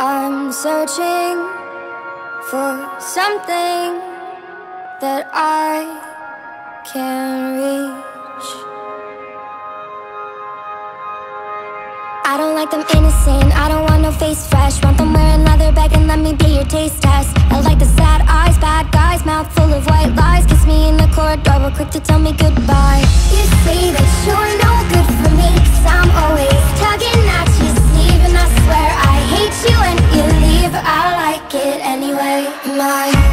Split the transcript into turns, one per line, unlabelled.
I'm searching for something that I can reach. I don't like them innocent, I don't want no face fresh. Want them wearing leather bag and let me be your taste test. I like the sad eyes, bad guys, mouth full of white lies. Kiss me in the corridor, real quick to tell me goodbye my